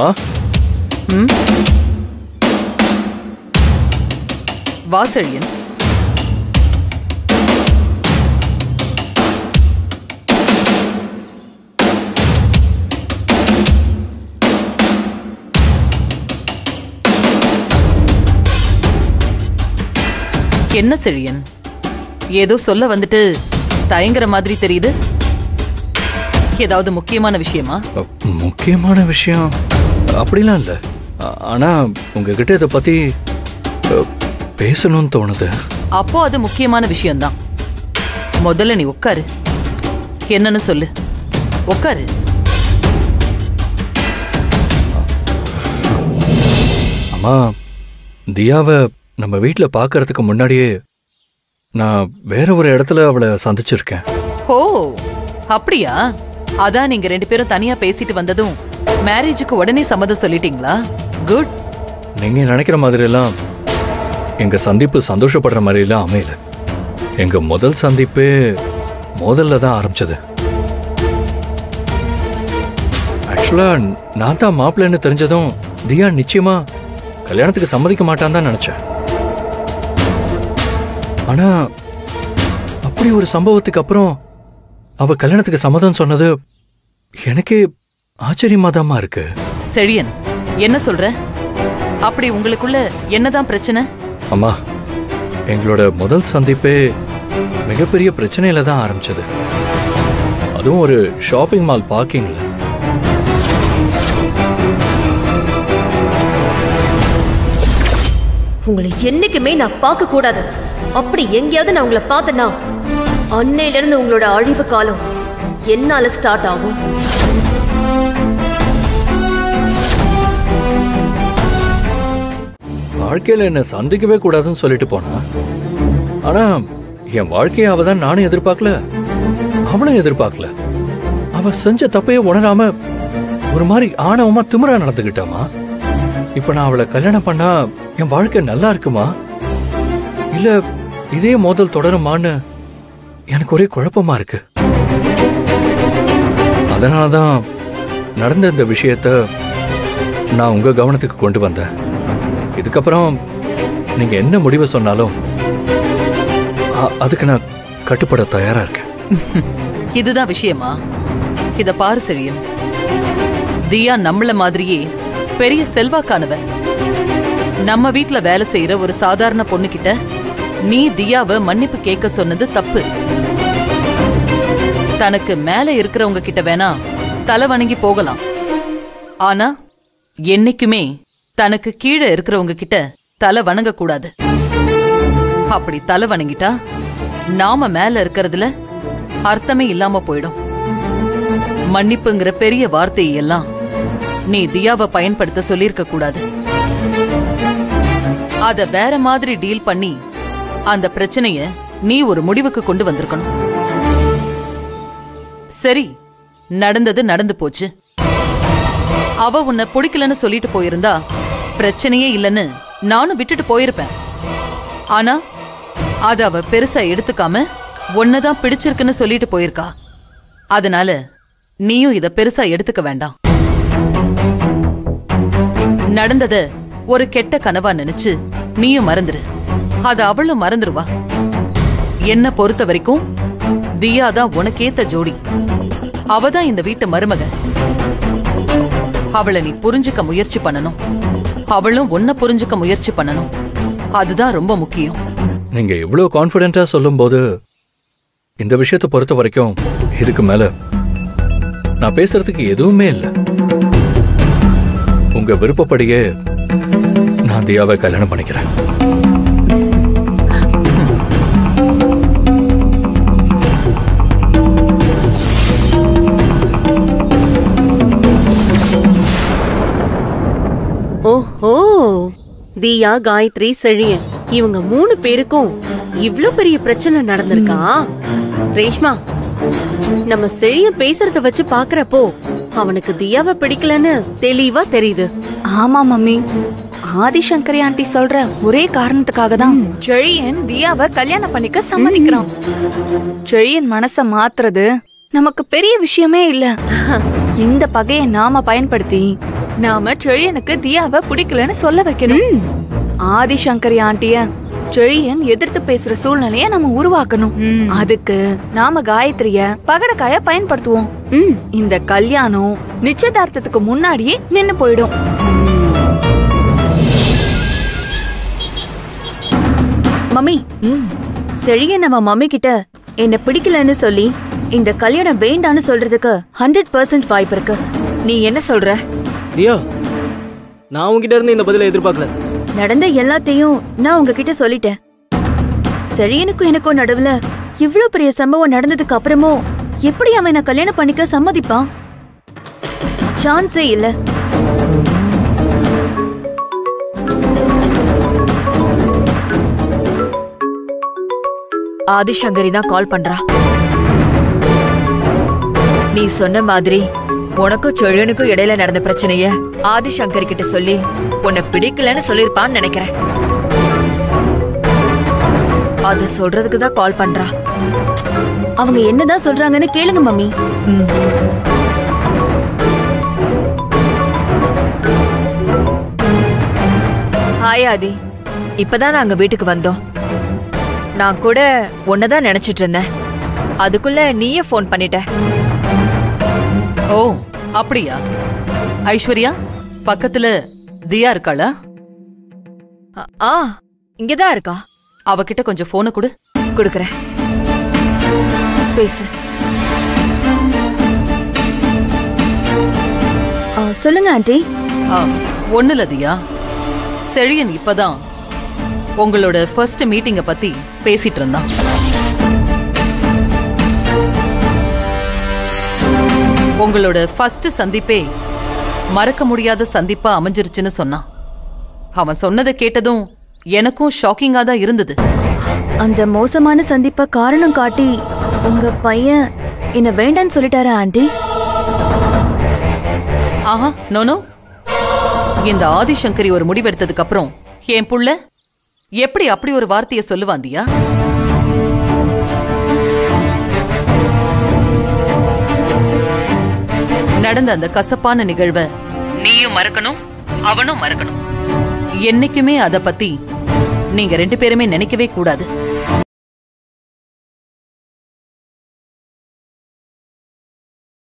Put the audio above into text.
அம்மா வாசழியன் என்ன செழியன்? ஏதோ சொல்ல வந்துட்டு தயங்குற மாதிரி தெரியுது. ஏதாவது முக்கியமான விஷயமா? முக்கியமான விஷயம். அப்படிலாம் இல்லை. ஆனா உங்ககிட்ட இதை பத்தி அ, பேசணும்னு தோணுது. அப்போ அது முக்கியமான விஷயம்தான். முதல்ல நீ உட்காரு என்னன்னு சொல்லு. உட்காரு அம்மா தியாவை நம்ம வீட்டில் பார்க்கறதுக்கு முன்னாடியே நான் வேற ஒரு இடத்துல அவளை சந்திச்சிருக்கேன். ஓ அப்படியா? அதான் நீங்க ரெண்டு பேரும் தனியா பேசிட்டு வந்ததும் மேரேஜுக்கு உடனே சம்மதம் சொல்லிட்டீங்களா? குட் நீங்க நினைக்கிற மாதிரி எல்லாம் எங்க சந்திப்பு சந்தோஷப்படுற மாதிரி எல்லாம் அமையல. எங்க முதல் சந்திப்பு மோதல்ல தான் ஆரம்பிச்சது. ஆக்சுவலா நான் தான் மாப்பிள்ளைன்னு தெரிஞ்சதும் தியா நிச்சயமா கல்யாணத்துக்கு சம்மதிக்க மாட்டான்னு தான் நினைச்சேன். ஆனா அப்படி ஒரு சம்பவத்துக்கு அப்புறம் அவ கல்யாணத்துக்கு சம்மதம் சொன்னது எனக்கே ஆச்சரியமா இருக்கு. செழியன் என்ன சொல்ற? அப்படி உங்களுக்குள்ள என்னதான் பிரச்சனை? அம்மா எங்களோட முதல் சந்திப்பே மிகப்பெரிய பிரச்சனையில தான் ஆரம்பிச்சது. அதுவும் ஒரு ஷாப்பிங் மால் பார்க்கிங்ல. உங்களை என்னைக்குமே நான் பார்க்க கூடாது. அப்படி எங்கேயாவது நான் உங்களை பார்த்தேன்னா அன்னையில இருந்து உங்களோட அழிவு காலம் என்னால ஸ்டார்ட் ஆகும். வாழ்க்கையில் என்னை சந்திக்கவே கூடாதுன்னு சொல்லிட்டு போனா. ஆனா என் வாழ்க்கையை அவ தான் நானும் எதிர்பார்க்கல. அவளும் எதிர்பார்க்கல. அவ செஞ்ச தப்பையே உணராம ஒரு மாதிரி ஆணவமா திமிரா நடந்துகிட்டாமா? இப்ப நான் அவளை கல்யாணம் பண்ணா என் வாழ்க்கை நல்லா இருக்குமா? இல்ல இதே மோதல் தொடருமான்னு எனக்கு ஒரே குழப்பமா இருக்கு. அதனாலதான் நடந்த இந்த விஷயத்த நான் உங்க கவனத்துக்கு கொண்டு வந்தேன். இதுக்கப்புறம் நீங்க என்ன முடிவு சொன்னாலும் அதுக்கு நான் கட்டுப்பட தயாரா இருக்கேன். இதுதான் விஷயமா? இத பாரு செழியன். தியா நம்மள மாதிரியே பெரிய செல்வாக்கானவன். நம்ம வீட்ல வேலை செய்யற ஒரு சாதாரண பொண்ணுகிட்ட நீ தியாவ மன்னிப்பு கேட்க சொன்னது தப்பு. தனக்கு மேல இருக்கிறவங்க கிட்ட வேணா தலை வணங்கி போகலாம். ஆனா என்னைக்குமே தனக்கு கீழே இருக்கிறவங்க கிட்ட தலை வணங்க கூடாது. அப்படி தலை வணங்கிட்டா நாம மேல இருக்கிறதுல அர்த்தமே இல்லாம போயிடும். மன்னிப்புங்கிற பெரிய வார்த்தையை எல்லாம் நீ தியாவை பயன்படுத்த சொல்லியிருக்க கூடாது. அத வேற மாதிரி டீல் பண்ணி அந்த பிரச்சனைய நீ ஒரு முடிவுக்கு கொண்டு வந்திருக்கணும். சரி நடந்தது நடந்து போச்சு. அவ உன்னை பிடிக்கலன்னு சொல்லிட்டு போயிருந்தா பிரச்சனையே இல்லைன்னு நானும் விட்டுட்டு போயிருப்பேன். ஆனா அத அவ பெருசா எடுத்துக்காம உன்னதான் பிடிச்சிருக்குன்னு சொல்லிட்டு போயிருக்கா. அதனால நீயும் இத பெருசா எடுத்துக்க வேண்டாம். நடந்தத ஒரு கெட்ட கனவா நினைச்சு நீயும் மறந்துரு. அத அவளும் மறந்துருவா. என்ன பொறுத்த வரைக்கும் தியா தான் உனக்கேத்த ஜோடி. அவதான் இந்த வீட்டு மருமக. அவளை நீ புரிஞ்சுக்க முயற்சி பண்ணணும். அவளும் உன்னை புரிஞ்சுக்க முயற்சி பண்ணணும். அதுதான் ரொம்ப முக்கியம். நீங்க இவ்வளவு கான்பிடென்ட்டா சொல்லும்போது இந்த விஷயத்தை பொறுத்த வரைக்கும் இதுக்கு மேல நான் பேசுறதுக்கு எதுவுமே இல்லை. உங்க விருப்பப்படியே நான் தியாவை கல்யாணம் பண்ணிக்கிறேன். தியா காயத்ரி செழியன். இவங்க மூணு பேருக்கும் இவ்ளோ பெரிய பிரச்சனை நடந்திருக்கா? ரேஷ்மா நம்ம செழியன் பேசுறத வச்சு பாக்குறப்போ அவனுக்கு தியாவை பிடிக்கலன்னு தெளிவா தெரியுது. ஆமா மம்மி. ஆதிசங்கரி ஆண்டி சொல்ற ஒரே காரணத்துக்காக தான் செழியன் தியாவை கல்யாணம் பண்ணிக்க சம்மதிக்கிறான். செழியன் மனச மாத்துறது நமக்கு பெரிய விஷயமே இல்ல. இந்த பகையை நாம பயன்படுத்தி நாம செழியனுக்கு தியாவை பிடிக்கலன்னு சொல்ல வைக்கணும். ஆதிசங்கரி ஆண்டிய செழியன் எதிர்த்து பேசுற சூழ்நிலைய நம்ம உருவாக்கணும். அதுக்கு நாம காயத்ரிய பகடக்காய பயன்படுத்துவோம். இந்த கல்யாணம் நிச்சயதார்த்தத்துக்கு முன்னாடியே நின்னு போயிடும். மம்மி செழியன் நம்ம மம்மி கிட்ட என்ன பிடிக்கலன்னு சொல்லி இந்த கல்யாணம் வேண்டான்னு சொல்றதுக்கு ஹண்ட்ரட் பர்சன்ட் வாய்ப்பு இருக்கு. நீ என்ன சொல்ற? தியா நான் உங்ககிட்ட இருந்து இந்த பதிலை எதிர்பார்க்கல. நடந்த எல்லாத்தையும் நான் உங்ககிட்ட சொல்லிட்டேன். செழியனுக்கும் எனக்கும் நடுவுல இவ்ளோ பெரிய சம்பவம் நடந்ததுக்கு அப்புறமும் எப்படி அவன் என்ன கல்யாணம் பண்ணிக்க சம்மதிப்பான்? சான்ஸே இல்ல. ஆதிசங்கரி தான் கால் பண்றா. நீ சொன்ன மாதிரி உனக்கும் செழியனுக்கும் இடையில நடந்த பிரச்சனைய ஆதிசங்கரி கிட்ட சொல்லி உன்னை பிடிக்கலன்னு சொல்லிருப்பான்னு நினைக்கிறேன். அத சொல்றதுக்கு தான் கால் பண்றா. அவங்க என்னதான் சொல்றாங்கன்னு கேளுங்க மம்மி. ஹாய் ஆதி. இப்பதான் நாங்க வீட்டுக்கு வந்தோம். நான் கூட உன்னதான் நினைச்சிட்டு இருந்தேன். அதுக்குள்ள நீயே ஃபோன் பண்ணிட்ட. ஓ அப்படியா? ஐஸ்வர்யா பக்கத்துல தியா இருக்காளா? ஆ இங்கதான் இருக்கா. அவகிட்ட கொஞ்சம் போனை கொடு. கொடுக்கறேன். பேசு. சொல்லுங்க ஆண்டி. ஒண்ணுல தியா. செழியன் இப்பதான் உங்களோட ஃபர்ஸ்ட் மீட்டிங்க பத்தி பேசிட்டு இருந்தான். உங்களோட ஃபர்ஸ்ட் சந்திப்பே மறக்க முடியாத சந்திப்பா அமைஞ்சிருச்சுன்னு சொன்னான் அவன் சொன்னதை கேட்டதும் எனக்கும் ஷாக்கிங்கா தான் இருந்தது. அந்த மோசமான சந்திப்ப காரணம் காட்டி உங்க பையன் என்ன வேண்டான்னு சொல்லிட்டாரா ஆண்டி? ஆஹா நோனோ இந்த ஆதிசங்கரி ஒரு முடிவெடுத்ததுக்கு அப்புறம் என் புள்ள எப்படி அப்படி ஒரு வார்த்தையை சொல்லுவாந்தியா? நடந்த அந்த கசப்பான நிகழ்வை. நீயும் மறக்கணும் அவனும் மறக்கணும். என்னைக்குமே அத பத்தி நீங்க ரெண்டு பேருமே நினைக்கவே கூடாது.